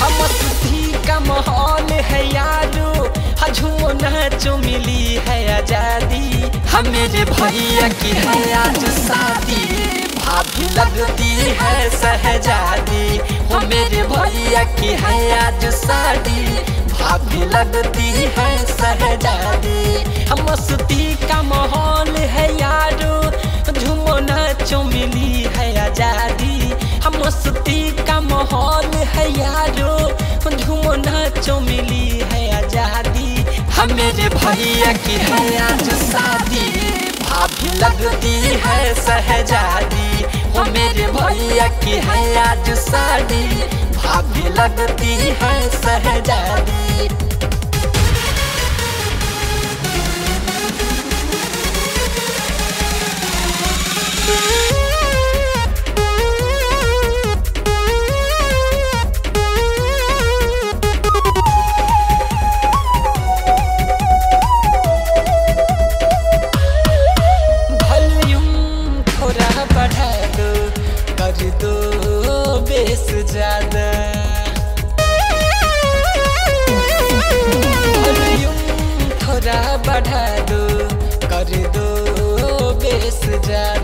हम सुधी का माहौल है यारो मिली है आज़ादी। मेरे भैया की है आज शादी। भाभी लगती है सहजादी हो मेरे भैया की है आज शादी। भाभी लगती है सहजादी हम सुती मस्ती का माहौल है यारो। झूमो नाचो, मिली है आज़ादी। हम मेरे भैया की है आज शादी। भाभी लगती है सहजादी हो मेरे भैया की है आज शादी। भाभी लगती है सहजादी dad.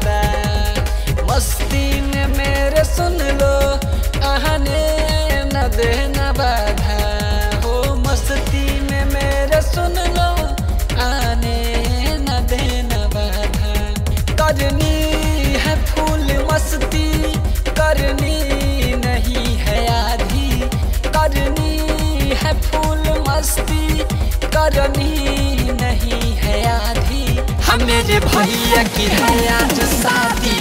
मेरे भैया की है आज शादी।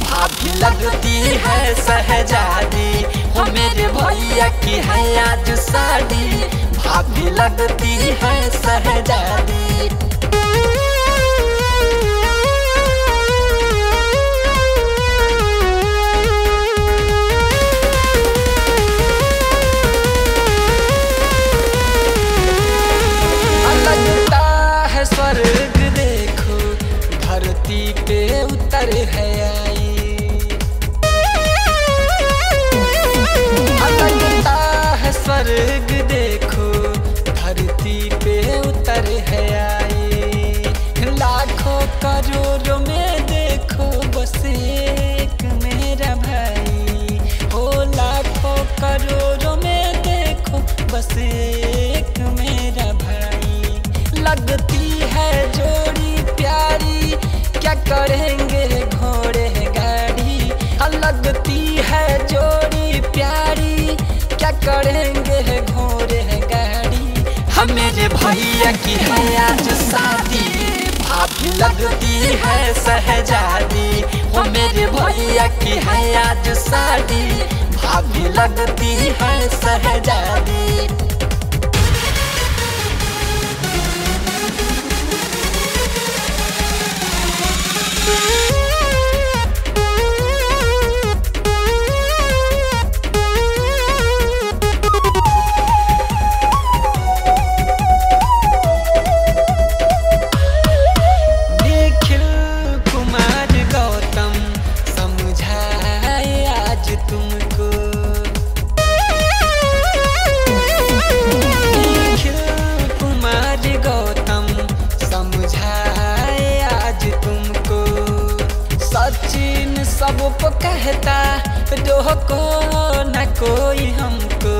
भाभी लगती है सहजादी हो मेरे भैया की है आज शादी। भाभी लगती है सहजादी धरती पे उतर है। करेंगे घोड़े गाड़ी। हमें भैया की है आज शादी। भाभी लगती है सहजादी हो मेरे भैया की है आज शादी। भाभी लगती है सहजादी सचिन सबको कहता रोको न कोई हमको।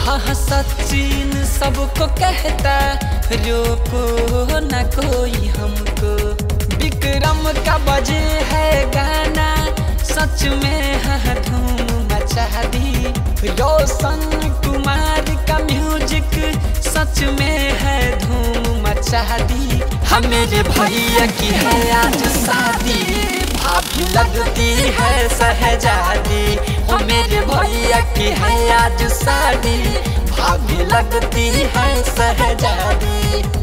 हाँ हाँ, सचिन सबको कहता रोको न कोई हमको। विक्रम का बजे है गाना सच में है धूम मचा दी रोशन कुमार का म्यूज़िक सच में है धूम मचा दी हम भैया की है आज शादी। अभी लगती है सहजादी। ओ मेरे भैया की है आज साड़ी अभी लगती है सहजादी।